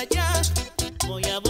allá. Voy a volver.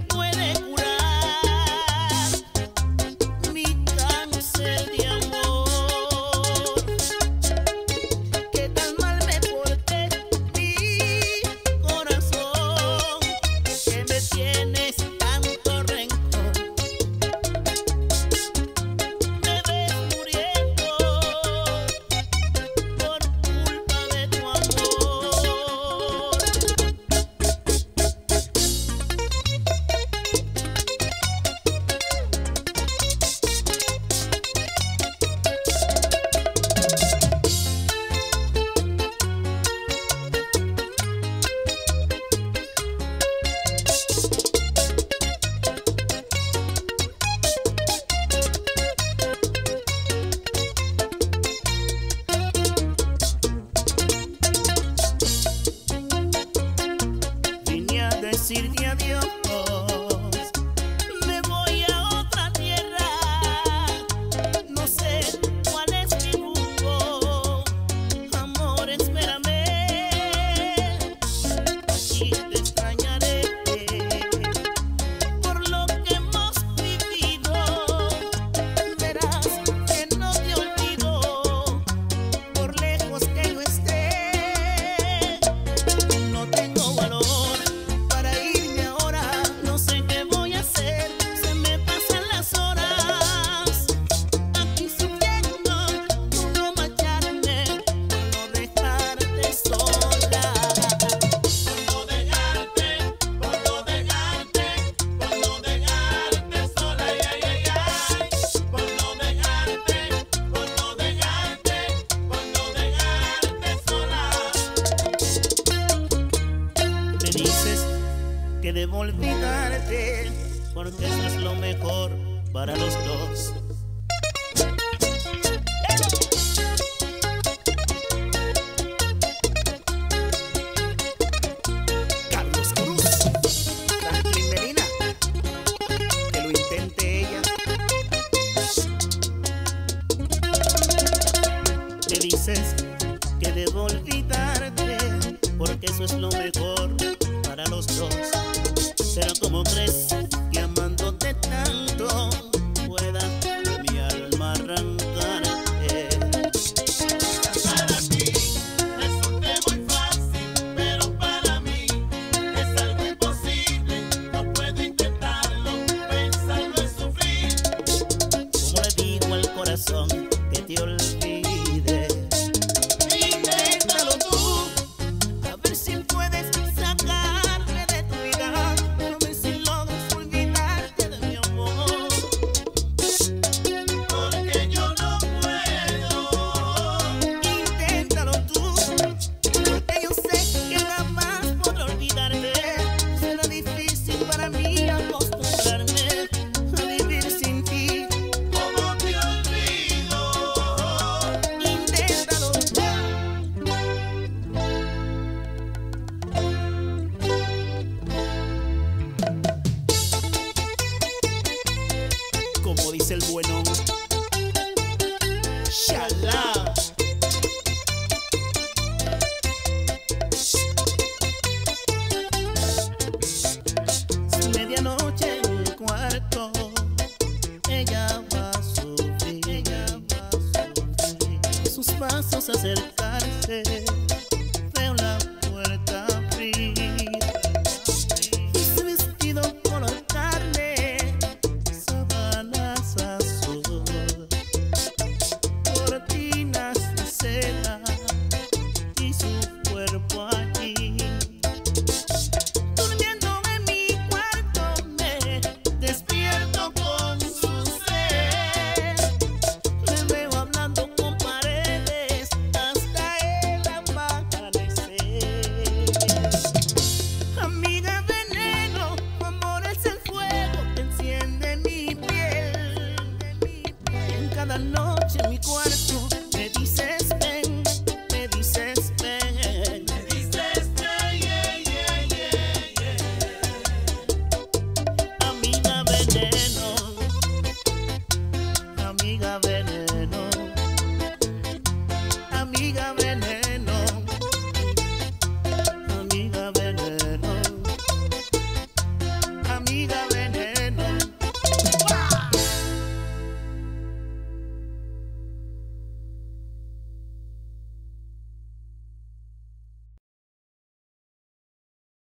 porque eso es lo mejor para los dos. Carlos Cruz, Franklin Medina, que lo intente ella. Te dices que debo olvidarte, porque eso es lo mejor para los dos. Pero como crees pasos acercarse, veo la puerta abrir. understand.